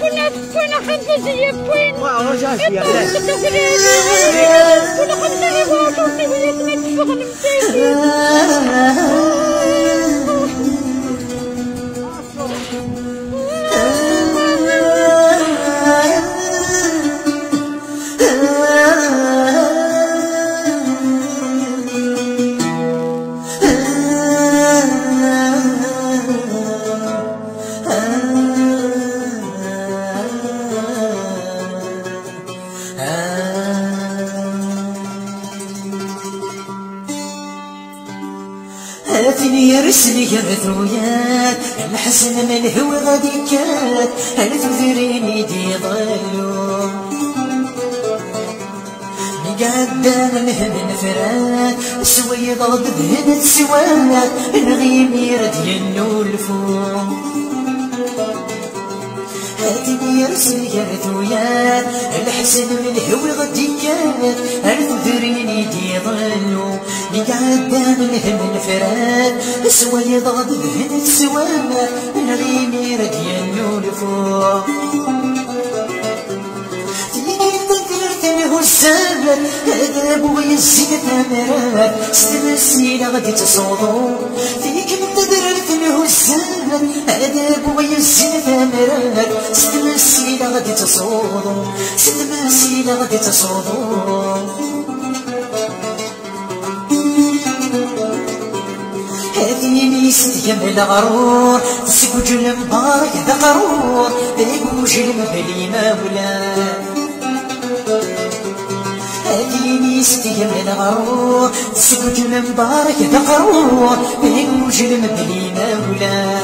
كنا كنا خمسة زي بوين واه كنا خمسة زي بوين هاتني يرسلي يا مثرويات الحسن من هو غادي كات هل تثريني دي ضلو قدام الهن نفرات سوي ضد بهن سوات الغيم يرد ينو الفوم. هاتني يرسل يا ثويات الحسن من هو غديات هل تدريني دي ظلو قدام الهم الفرات سوي ضغط بهن السواد الغيم يرد ينو الفوق له الزمن هذا بوي الزينة مرات ستمسينا غادي تصوضو فيك انتظرت له الزمن هذا بوي الزينة مرات ستمسينا غادي تصوضو ستمسينا غادي تصوضو هذه ميست يم الغرور تسكوج مبارك ذا قرور بيقوج المبلي مولاي هذيني ستي من الغرور تسكت المبارك ذا قرور بيقوج المبلي مولا.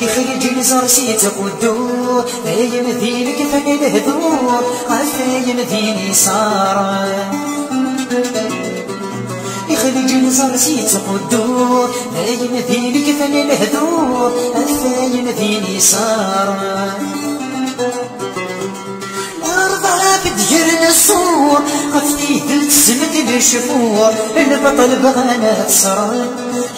يخرج نزار سيت قدور هي مدينك فن الهدور عفايا مديني صار يخرج نزار سيت قدور هي مدينك فن الهدور عفايا مديني صار دير الصور قفتي دلت سمد الشفور البطل بغانا تصرا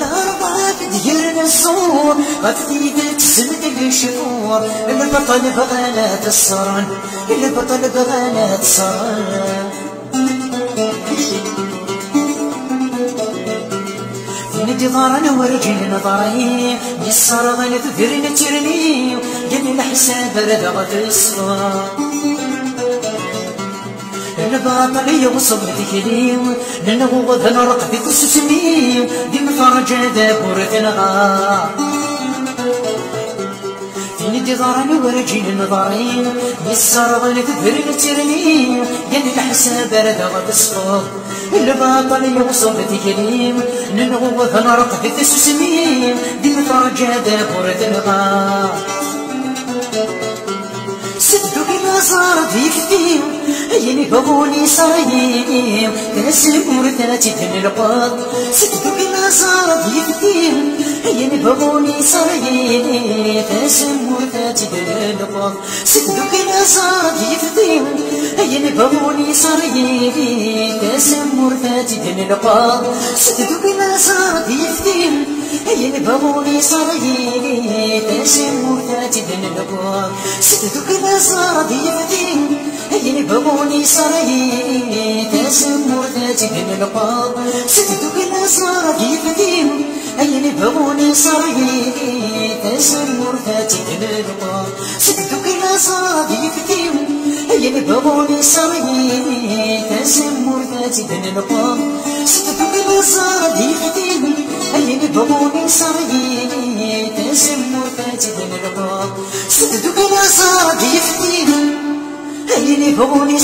الأربعة دير الصور قفتي دلت سمد الشفور البطل بغانا تصرا البطل بغانا تصرا ندي ضارنا ورجل نظري يسر غنى تذرنا ترني قال الحساب رد غد الصغار الباطل يوصل ذكريم لنغو ذنرق في تسسميم دي مفرجة دابور ثنغا ندي ضارن ورجل نظارين يسر تذهر ترنيم ين الحساب رد غد الباطل يوصل ذكريم لنغو ذنرق في تسسميم دي مفرجة دابور ثنغا سدوا بما صار في كثير عيني بغوني صايم تنسم ورثاتي تنلقاط سدوا بما صار في كثير عيني بغوني صايم تنسم ورثاتي تنلقاط سدوا بما صار في كثير عيني بغوني صايم تنسم ورثاتي تنلقاط سدوا بما صار في كثير عيني بغوني صايم تنسم ورثاتي تنلقاط سدوا بما صار في كثير عيني بغوني صايم تسمر ذاتي من القاض ستدك الأسرار في فتيم عيني بغوني صايم تسمر ذاتي من القاض ستدك الأسرار في فتيم عيني بغوني صايم تسمر ذاتي من القاض ستدك الأسرار في فتيم عيني بغوني